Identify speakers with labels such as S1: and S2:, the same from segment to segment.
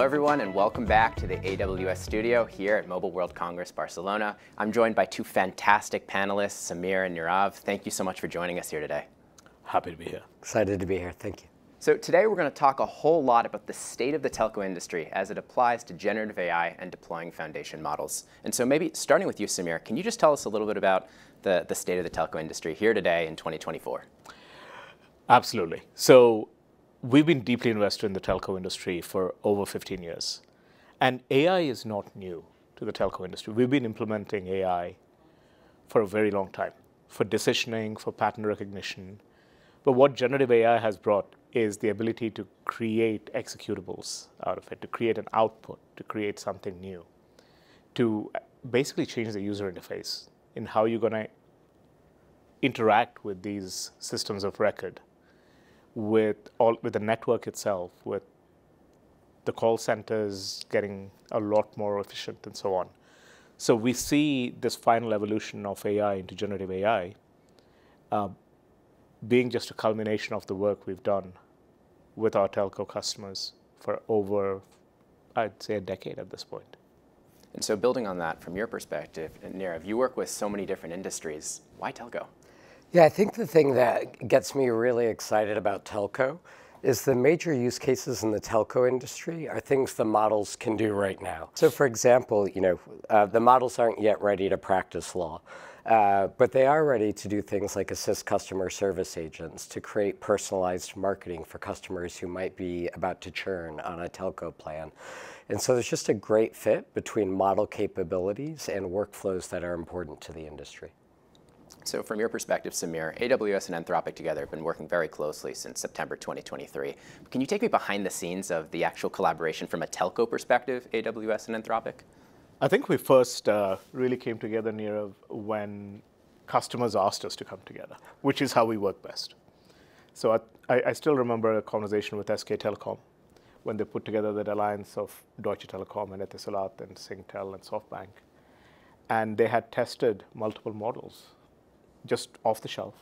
S1: Hello, everyone, and welcome back to the AWS studio here at Mobile World Congress Barcelona. I'm joined by two fantastic panelists, Sameer and Neerav. Thank you so much for joining us here today.
S2: Happy to be here.
S3: Excited to be here. Thank you.
S1: So today we're going to talk a whole lot about the state of the telco industry as it applies to generative AI and deploying foundation models. And so maybe starting with you, Sameer, can you just tell us a little bit about the, the state of the telco industry here today in 2024?
S2: Absolutely. So we've been deeply invested in the telco industry for over 15 years. And AI is not new to the telco industry. We've been implementing AI for a very long time for decisioning, for pattern recognition. But what generative AI has brought is the ability to create executables out of it, to create an output, to create something new, to basically change the user interface in how you're going to interact with these systems of record, with all with the network itself, with the call centers getting a lot more efficient and so on. So we see this final evolution of AI into generative AI uh, being just a culmination of the work we've done with our telco customers for over, I'd say, a decade at this point.
S1: And so building on that, from your perspective, Neerav, you work with so many different industries. Why telco?
S3: Yeah, I think the thing that gets me really excited about telco is the major use cases in the telco industry are things the models can do right now. So for example, you know, uh, the models aren't yet ready to practice law. Uh, but they are ready to do things like assist customer service agents to create personalized marketing for customers who might be about to churn on a telco plan. And so there's just a great fit between model capabilities and workflows that are important to the industry.
S1: So from your perspective, Sameer, AWS and Anthropic together have been working very closely since September 2023. Can you take me behind the scenes of the actual collaboration from a telco perspective, AWS and Anthropic?
S2: I think we first uh, really came together near when customers asked us to come together, which is how we work best. So I, I still remember a conversation with SK Telecom when they put together that alliance of Deutsche Telekom and Etisalat and Singtel and SoftBank. And they had tested multiple models just off the shelf.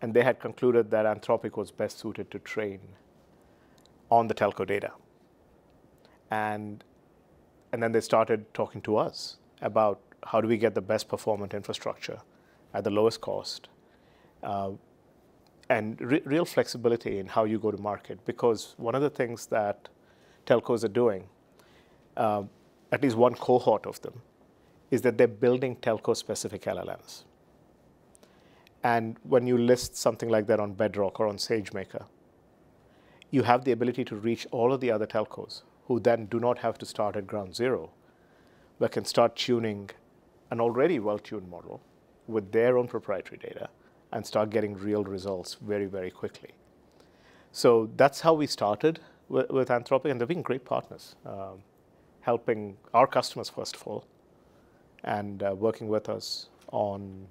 S2: And they had concluded that Anthropic was best suited to train on the telco data. And and then they started talking to us about how do we get the best performant infrastructure at the lowest cost uh, and re- real flexibility in how you go to market. Because one of the things that telcos are doing, uh, at least one cohort of them, is that they're building telco specific LLMs. And when you list something like that on Bedrock or on SageMaker, you have the ability to reach all of the other telcos who then do not have to start at ground zero, but can start tuning an already well-tuned model with their own proprietary data and start getting real results very, very quickly. So that's how we started with, with Anthropic, and they've been great partners, um, helping our customers, first of all, and uh, working with us on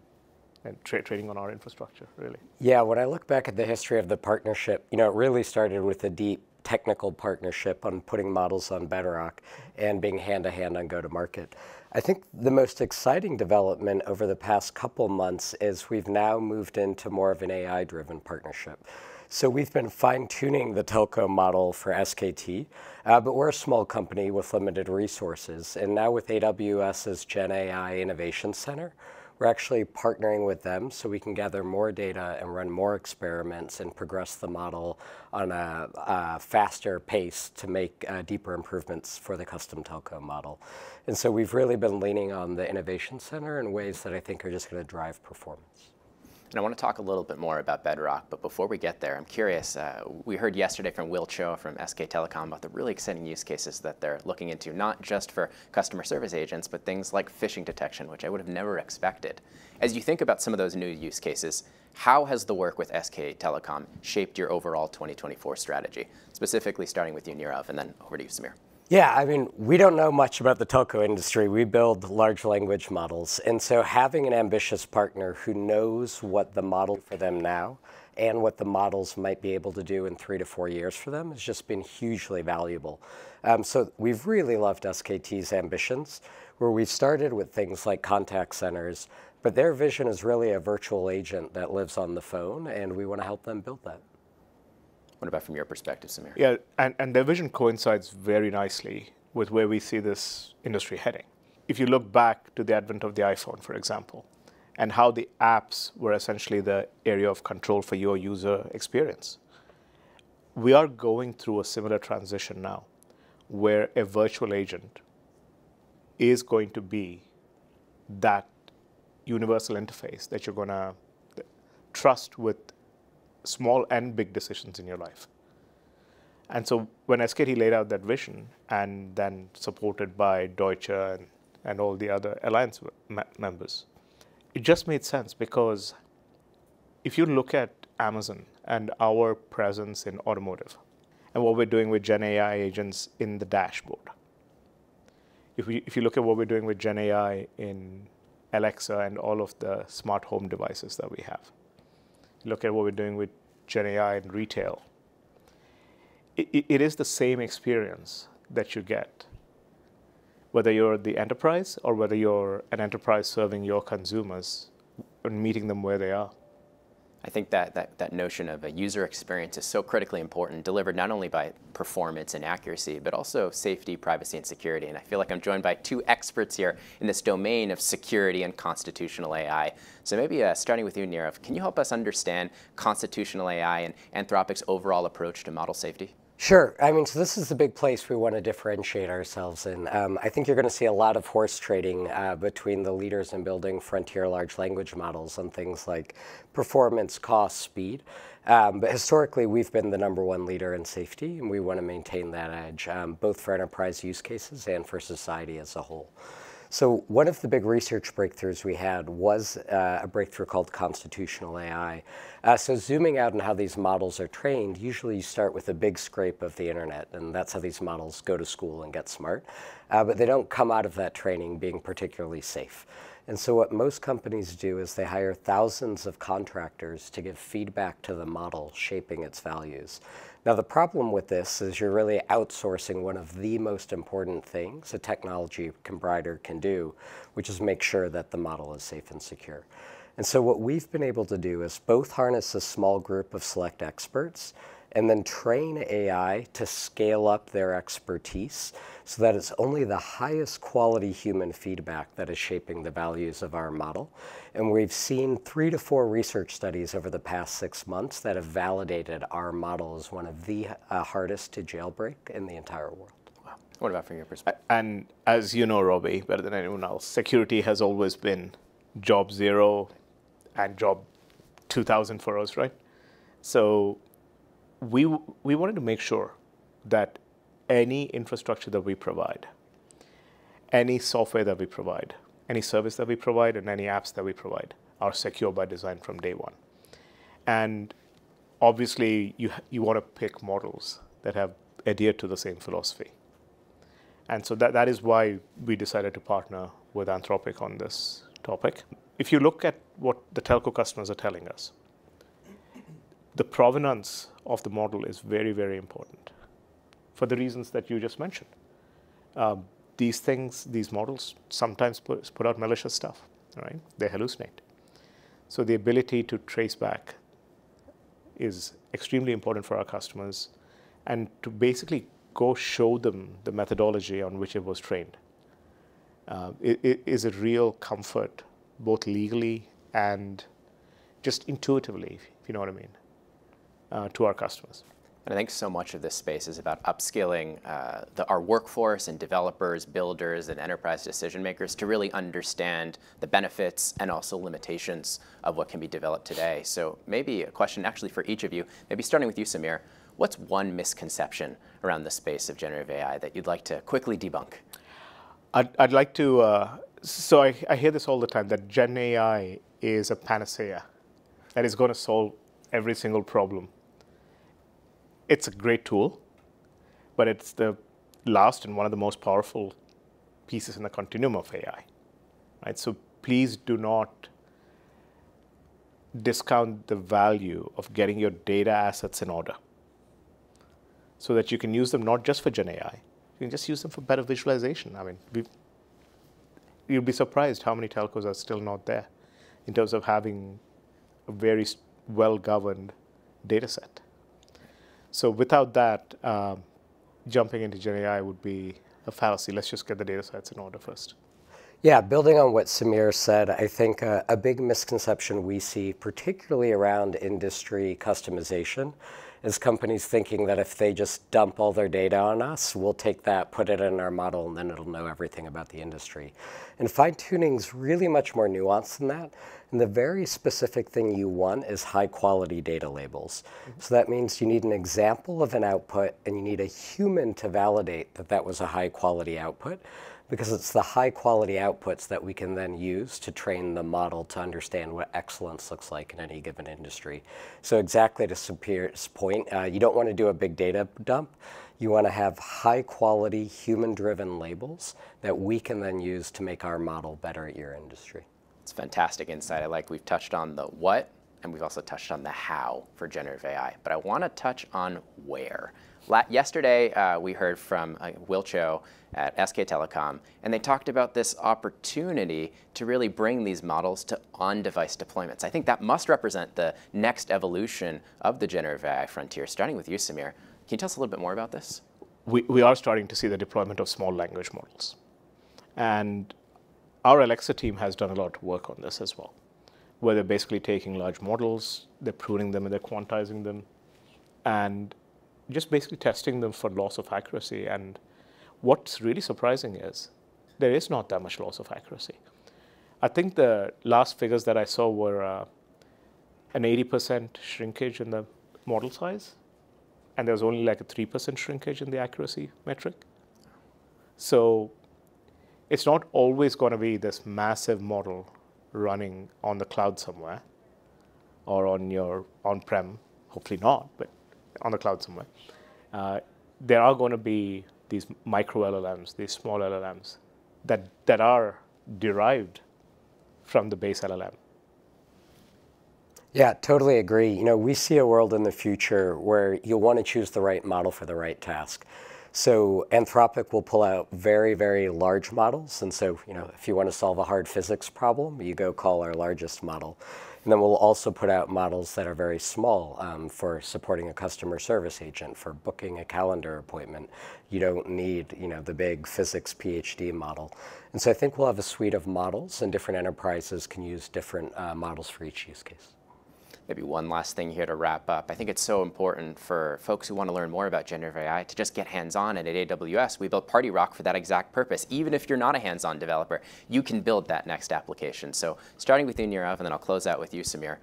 S2: and tra- trading on our infrastructure, really.
S3: Yeah, when I look back at the history of the partnership, you know, it really started with a deep technical partnership on putting models on Bedrock and being hand to hand on go to market. I think the most exciting development over the past couple months is we've now moved into more of an AI driven partnership. So we've been fine tuning the telco model for SKT, uh, but we're a small company with limited resources. And now with AWS's Gen AI Innovation Center, we're actually partnering with them so we can gather more data and run more experiments and progress the model on a, a faster pace to make uh, deeper improvements for the custom telco model. And so we've really been leaning on the Innovation Center in ways that I think are just going to drive performance.
S1: And I want to talk a little bit more about Bedrock, but before we get there, I'm curious. Uh, we heard yesterday from Will Cho from SK Telecom about the really exciting use cases that they're looking into, not just for customer service agents, but things like phishing detection, which I would have never expected. As you think about some of those new use cases, how has the work with SK Telecom shaped your overall 2024 strategy, specifically starting with you, Neerav, and then over to you, Sameer?
S3: Yeah, I mean, we don't know much about the telco industry. We build large language models. And so having an ambitious partner who knows what the model for them now and what the models might be able to do in three to four years for them has just been hugely valuable. Um, so we've really loved SKT's ambitions, where we've started with things like contact centers, but their vision is really a virtual agent that lives on the phone, and we want to help them build that.
S1: What about from your perspective, Sameer?
S2: Yeah, and, and their vision coincides very nicely with where we see this industry heading. If you look back to the advent of the iPhone, for example, and how the apps were essentially the area of control for your user experience, we are going through a similar transition now where a virtual agent is going to be that universal interface that you're going to trust with small and big decisions in your life. And so when SKT laid out that vision and then supported by Deutsche and, and all the other alliance members, it just made sense because if you look at Amazon and our presence in automotive and what we're doing with Gen AI agents in the dashboard, if, we, if you look at what we're doing with Gen AI in Alexa and all of the smart home devices that we have, look at what we're doing with Gen AI in retail, it, it is the same experience that you get, whether you're the enterprise or whether you're an enterprise serving your consumers and meeting them where they are.
S1: I think that, that, that notion of a user experience is so critically important, delivered not only by performance and accuracy, but also safety, privacy, and security. And I feel like I'm joined by two experts here in this domain of security and constitutional AI. So maybe uh, starting with you, Neerav, can you help us understand constitutional AI and Anthropic's overall approach to model safety?
S3: Sure. I mean, so this is the big place we want to differentiate ourselves in. Um, I think you're going to see a lot of horse trading uh, between the leaders in building frontier large language models on things like performance, cost, speed. Um, but historically, we've been the number one leader in safety, and we want to maintain that edge, um, both for enterprise use cases and for society as a whole. So one of the big research breakthroughs we had was uh, a breakthrough called constitutional AI. Uh, so zooming out on how these models are trained, usually you start with a big scrape of the internet, and that's how these models go to school and get smart. Uh, but they don't come out of that training being particularly safe. And so what most companies do is they hire thousands of contractors to give feedback to the model shaping its values. Now, the problem with this is you're really outsourcing one of the most important things a technology provider can do, which is make sure that the model is safe and secure. And so what we've been able to do is both harness a small group of select experts and then train AI to scale up their expertise so that it's only the highest quality human feedback that is shaping the values of our model. And we've seen three to four research studies over the past six months that have validated our model as one of the uh, hardest to jailbreak in the entire world.
S1: Wow. What about from your perspective?
S2: And as you know, Robbie, better than anyone else, security has always been job zero and job 2000 for us, right? So we, we wanted to make sure that any infrastructure that we provide, any software that we provide, any service that we provide, and any apps that we provide are secure by design from day one. And obviously, you, you want to pick models that have adhered to the same philosophy. And so that, that is why we decided to partner with Anthropic on this topic. If you look at what the telco customers are telling us, the provenance of the model is very, very important for the reasons that you just mentioned. Um, these things, these models sometimes put, put out malicious stuff, right? They hallucinate. So the ability to trace back is extremely important for our customers and to basically go show them the methodology on which it was trained uh, it, it is a real comfort, both legally and just intuitively, if you know what I mean uh, to our customers.
S1: And I think so much of this space is about upskilling uh, the, our workforce and developers, builders, and enterprise decision makers to really understand the benefits and also limitations of what can be developed today. So maybe a question actually for each of you, maybe starting with you, Sameer. What's one misconception around the space of generative AI that you'd like to quickly debunk?
S2: I'd, I'd like to, uh, so I, I hear this all the time, that Gen AI is a panacea, that is going to solve every single problem it's a great tool, but it's the last and one of the most powerful pieces in the continuum of AI. Right? So please do not discount the value of getting your data assets in order so that you can use them not just for Gen AI, you can just use them for better visualization. I mean, you'll be surprised how many telcos are still not there in terms of having a very well governed data set. So without that, um, jumping into Gen AI would be a fallacy. Let's just get the data sets in order first.
S3: Yeah, building on what Sameer said, I think uh, a big misconception we see, particularly around industry customization, is companies thinking that if they just dump all their data on us, we'll take that, put it in our model, and then it'll know everything about the industry. And fine tuning is really much more nuanced than that. And the very specific thing you want is high quality data labels. Mm-hmm. So that means you need an example of an output and you need a human to validate that that was a high quality output because it's the high quality outputs that we can then use to train the model to understand what excellence looks like in any given industry. So exactly to Sameer's point, uh, you don't want to do a big data dump. You want to have high quality human driven labels that we can then use to make our model better at your industry.
S1: It's fantastic insight. I like we've touched on the what and we've also touched on the how for generative AI, but I want to touch on where. Yesterday, uh, we heard from uh, Will Cho at SK Telecom, and they talked about this opportunity to really bring these models to on-device deployments. I think that must represent the next evolution of the generative AI frontier, starting with you, Sameer. Can you tell us a little bit more about this?
S2: We, we are starting to see the deployment of small language models. And our Alexa team has done a lot of work on this as well, where they're basically taking large models, they're pruning them and they're quantizing them, and just basically testing them for loss of accuracy. And what's really surprising is there is not that much loss of accuracy. I think the last figures that I saw were uh, an 80% shrinkage in the model size, and there was only like a 3% shrinkage in the accuracy metric. So it's not always going to be this massive model running on the cloud somewhere or on your on-prem, hopefully not, but on the cloud somewhere. Uh, there are going to be these micro LLMs, these small LLMs that, that are derived from the base LLM.
S3: Yeah, totally agree. You know, we see a world in the future where you'll want to choose the right model for the right task. So Anthropic will pull out very, very large models. And so, you know, if you want to solve a hard physics problem, you go call our largest model. And then we'll also put out models that are very small um, for supporting a customer service agent, for booking a calendar appointment. You don't need you know, the big physics PhD model. And so I think we'll have a suite of models, and different enterprises can use different uh, models for each use case
S1: maybe one last thing here to wrap up. I think it's so important for folks who want to learn more about generative AI to just get hands-on. And at AWS, we built PartyRock for that exact purpose. Even if you're not a hands-on developer, you can build that next application. So starting with you, Neerav, and then I'll close out with you, Sameer.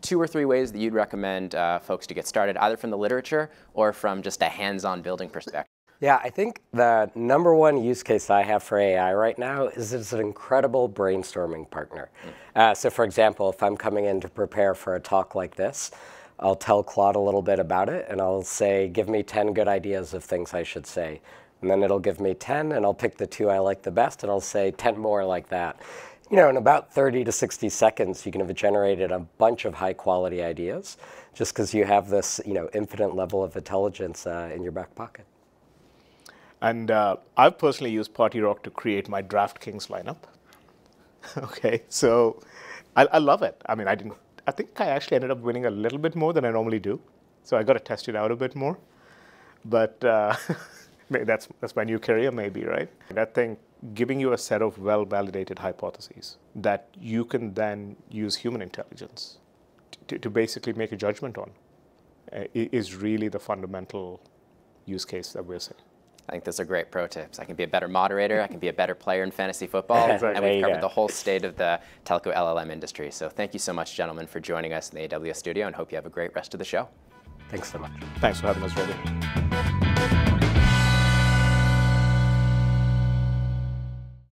S1: Two or three ways that you'd recommend uh, folks to get started, either from the literature or from just a hands-on building perspective.
S3: Yeah, I think the number one use case I have for AI right now is it's an incredible brainstorming partner. Mm. Uh, so for example, if I'm coming in to prepare for a talk like this, I'll tell Claude a little bit about it and I'll say, give me 10 good ideas of things I should say. And then it'll give me 10 and I'll pick the two I like the best and I'll say 10 more like that. You know, in about 30 to 60 seconds, you can have generated a bunch of high quality ideas just because you have this, you know, infinite level of intelligence uh, in your back pocket.
S2: And uh, I've personally used PartyRock to create my DraftKings lineup. okay, so I, I, love it. I mean, I didn't. I think I actually ended up winning a little bit more than I normally do, so I got to test it out a bit more. But uh, that's that's my new career, maybe, right? I think giving you a set of well-validated hypotheses that you can then use human intelligence to, to basically make a judgment on uh, is really the fundamental use case that we're seeing.
S1: I think those are great pro tips. I can be a better moderator, I can be a better player in fantasy football, and we've covered the whole state of the telco LLM industry. So thank you so much, gentlemen, for joining us in the AWS studio, and hope you have a great rest of the show.
S3: Thanks so much.
S2: Thanks for having us, Robbie.